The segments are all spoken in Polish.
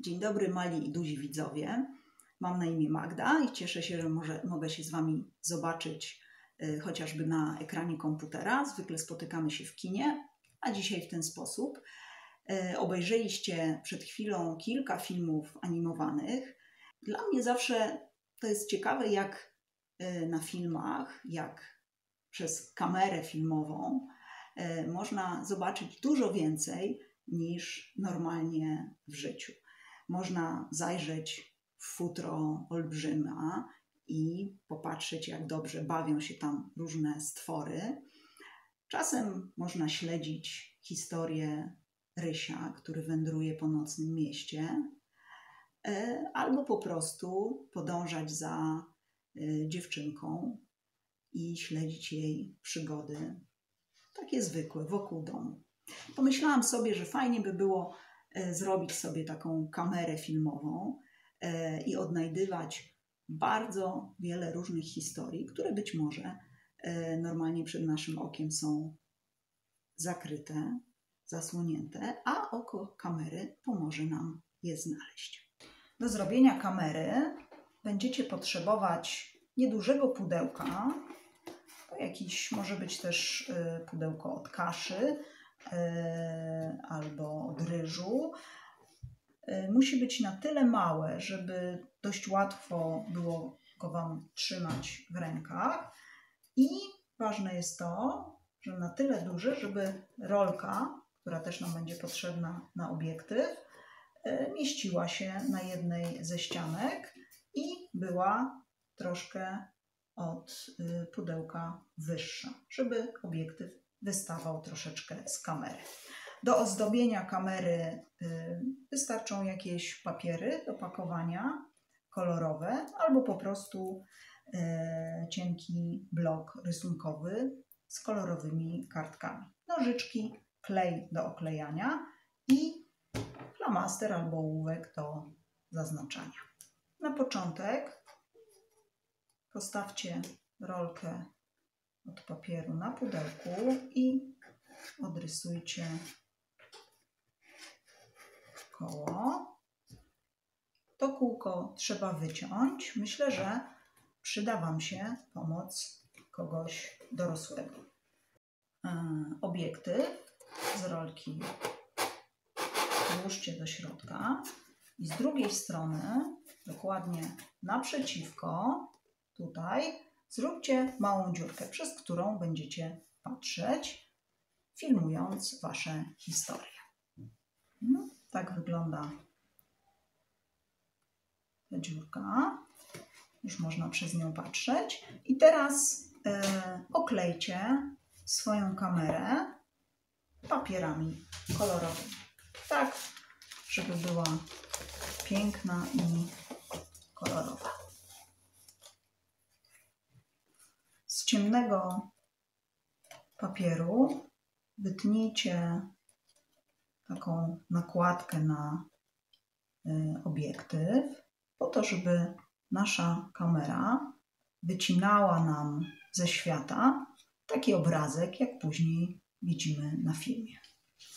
Dzień dobry, mali i duzi widzowie. Mam na imię Magda i cieszę się, że może, mogę się z Wami zobaczyć y, chociażby na ekranie komputera. Zwykle spotykamy się w kinie, a dzisiaj w ten sposób. Y, obejrzeliście przed chwilą kilka filmów animowanych. Dla mnie zawsze to jest ciekawe, jak y, na filmach, jak przez kamerę filmową y, można zobaczyć dużo więcej niż normalnie w życiu można zajrzeć w futro olbrzyma i popatrzeć, jak dobrze bawią się tam różne stwory. Czasem można śledzić historię Rysia, który wędruje po nocnym mieście, e, albo po prostu podążać za e, dziewczynką i śledzić jej przygody, takie zwykłe, wokół domu. Pomyślałam sobie, że fajnie by było zrobić sobie taką kamerę filmową e, i odnajdywać bardzo wiele różnych historii, które być może e, normalnie przed naszym okiem są zakryte, zasłonięte, a oko kamery pomoże nam je znaleźć. Do zrobienia kamery będziecie potrzebować niedużego pudełka. To jakiś może być też pudełko od kaszy E, albo od ryżu. E, musi być na tyle małe, żeby dość łatwo było go Wam trzymać w rękach. I ważne jest to, że na tyle duży, żeby rolka, która też nam będzie potrzebna na obiektyw, e, mieściła się na jednej ze ścianek i była troszkę od pudełka wyższa, żeby obiektyw wystawał troszeczkę z kamery. Do ozdobienia kamery y, wystarczą jakieś papiery do pakowania kolorowe albo po prostu y, cienki blok rysunkowy z kolorowymi kartkami. Nożyczki, klej do oklejania i flamaster albo ołówek do zaznaczania. Na początek postawcie rolkę od papieru na pudełku i odrysujcie koło. To kółko trzeba wyciąć. Myślę, że przyda Wam się pomoc kogoś dorosłego. E, obiektyw z rolki włóżcie do środka i z drugiej strony, dokładnie naprzeciwko, tutaj Zróbcie małą dziurkę, przez którą będziecie patrzeć, filmując Wasze historie. No, tak wygląda ta dziurka. Już można przez nią patrzeć. I teraz e, oklejcie swoją kamerę papierami kolorowymi. Tak, żeby była piękna i kolorowa. Ciemnego papieru wytnijcie taką nakładkę na y, obiektyw, po to, żeby nasza kamera wycinała nam ze świata taki obrazek, jak później widzimy na filmie.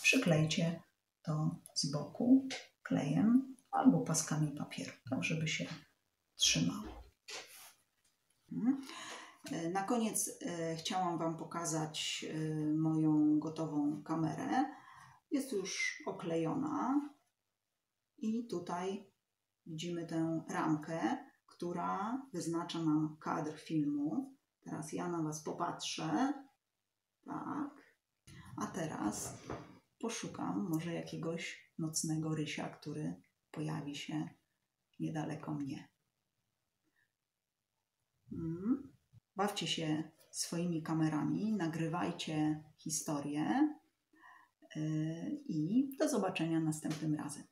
Przyklejcie to z boku klejem albo paskami papieru, tak żeby się trzymało. E, na koniec e, chciałam Wam pokazać e, moją gotową kamerę. Jest już oklejona i tutaj widzimy tę ramkę, która wyznacza nam kadr filmu. Teraz ja na Was popatrzę. Tak. A teraz poszukam może jakiegoś nocnego rysia, który pojawi się niedaleko mnie. Hmm. Bawcie się swoimi kamerami, nagrywajcie historię yy, i do zobaczenia następnym razem.